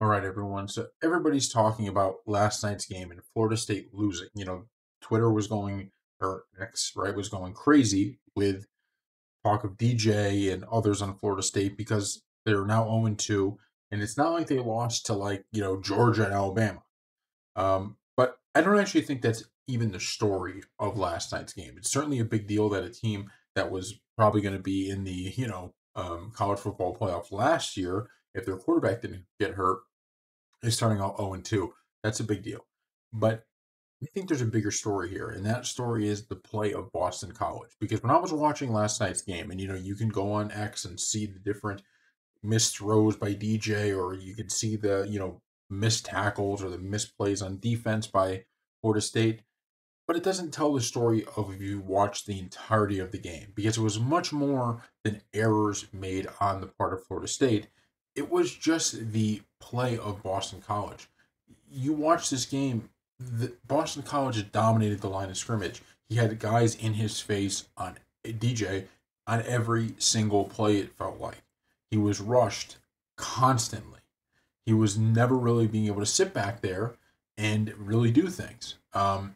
All right, everyone. So everybody's talking about last night's game and Florida State losing. You know, Twitter was going, or X, right, was going crazy with talk of DJ and others on Florida State because they're now 0 2. And it's not like they lost to, like, you know, Georgia and Alabama. Um, but I don't actually think that's even the story of last night's game. It's certainly a big deal that a team that was probably going to be in the, you know, um, college football playoff last year, if their quarterback didn't get hurt, is starting out 0 2. That's a big deal. But I think there's a bigger story here, and that story is the play of Boston College. Because when I was watching last night's game, and you know, you can go on X and see the different missed throws by DJ, or you can see the, you know, missed tackles or the misplays on defense by Florida State. But it doesn't tell the story of if you watch the entirety of the game because it was much more than errors made on the part of Florida State. It was just the play of Boston College. You watch this game, the, Boston College dominated the line of scrimmage. He had guys in his face on DJ on every single play, it felt like. He was rushed constantly. He was never really being able to sit back there and really do things. Um,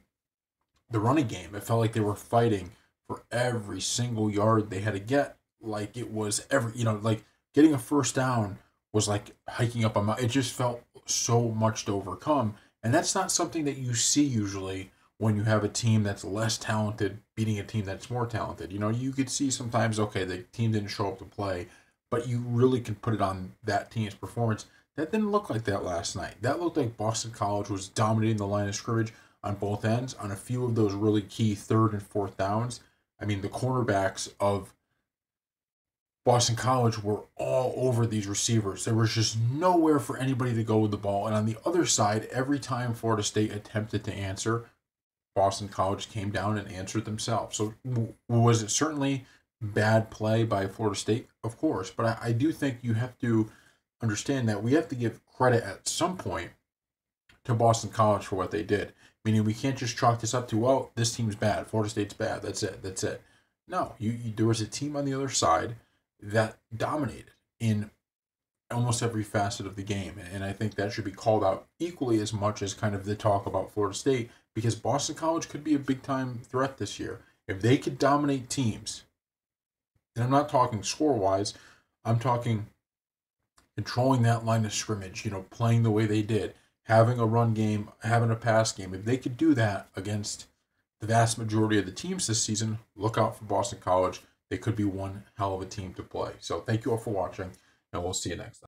the running game, it felt like they were fighting for every single yard they had to get. Like it was every, you know, like getting a first down was like hiking up a mountain. It just felt so much to overcome. And that's not something that you see usually when you have a team that's less talented beating a team that's more talented. You know, you could see sometimes, okay, the team didn't show up to play, but you really can put it on that team's performance. That didn't look like that last night. That looked like Boston College was dominating the line of scrimmage on both ends on a few of those really key third and fourth downs. I mean, the cornerbacks of Boston College were all over these receivers. There was just nowhere for anybody to go with the ball. And on the other side, every time Florida State attempted to answer, Boston College came down and answered themselves. So was it certainly bad play by Florida State? Of course. But I, I do think you have to understand that we have to give credit at some point to Boston College for what they did. Meaning we can't just chalk this up to, well, this team's bad. Florida State's bad. That's it. That's it. No, you, you there was a team on the other side that dominated in almost every facet of the game. And I think that should be called out equally as much as kind of the talk about Florida State because Boston College could be a big time threat this year. If they could dominate teams, and I'm not talking score wise, I'm talking controlling that line of scrimmage, you know, playing the way they did, having a run game, having a pass game. If they could do that against the vast majority of the teams this season, look out for Boston College they could be one hell of a team to play. So thank you all for watching, and we'll see you next time.